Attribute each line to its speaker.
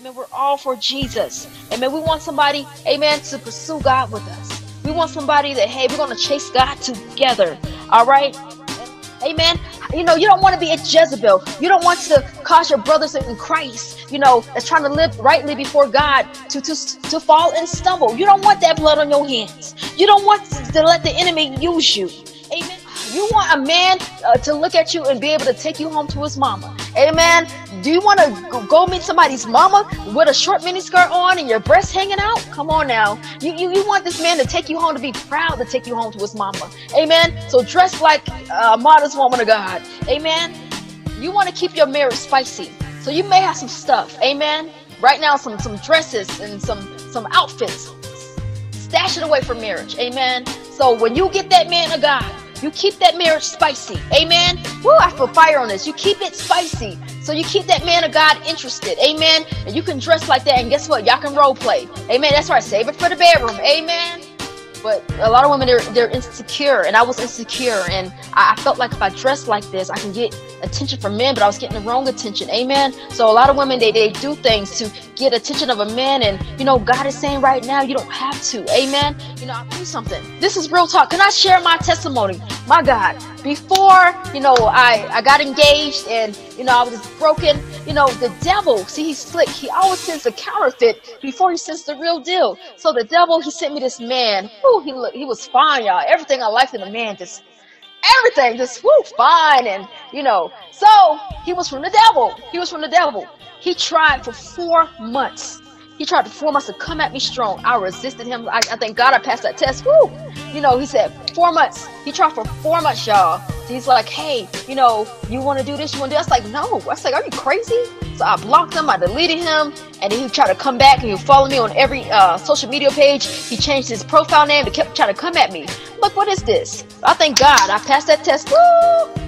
Speaker 1: Amen. We're all for Jesus. Amen. We want somebody, amen, to pursue God with us. We want somebody that, hey, we're going to chase God together. All right. Amen. You know, you don't want to be a Jezebel. You don't want to cause your brothers in Christ, you know, that's trying to live rightly before God to, to, to fall and stumble. You don't want that blood on your hands. You don't want to let the enemy use you. You want a man uh, to look at you and be able to take you home to his mama. Amen. Do you want to go meet somebody's mama with a short mini skirt on and your breasts hanging out? Come on now. You, you, you want this man to take you home to be proud to take you home to his mama. Amen. So dress like a modest woman of God. Amen. You want to keep your marriage spicy. So you may have some stuff. Amen. Right now, some some dresses and some some outfits. Stash it away for marriage. Amen. So when you get that man of God, you keep that marriage spicy. Amen. Woo, I feel fire on this. You keep it spicy. So you keep that man of God interested. Amen. And you can dress like that. And guess what? Y'all can role play. Amen. That's right. Save it for the bedroom. Amen. But a lot of women they're they're insecure, and I was insecure, and I, I felt like if I dressed like this, I can get attention from men, but I was getting the wrong attention. Amen. So a lot of women they, they do things to get attention of a man, and you know, God is saying right now you don't have to. Amen. You know, I'll do something. This is real talk. Can I share my testimony? My God. Before, you know, I, I got engaged and you know I was broken, you know, the devil, see he's slick, he always sends the counterfeit before he sends the real deal. So the devil, he sent me this man. Who he he was fine, y'all. Everything I liked in a man just everything just whoo fine and you know. So he was from the devil. He was from the devil. He tried for four months. He tried for four months to come at me strong. I resisted him. I, I thank god i passed that test. Whoo you know he said four months. He tried for four months y'all. He's like hey you know you want to do this you want to do i was like no. I was like are you crazy so I blocked him, I deleted him, and then he tried to come back and he followed me on every uh, social media page. He changed his profile name and kept trying to come at me. Look, what is this? I thank God I passed that test. Woo!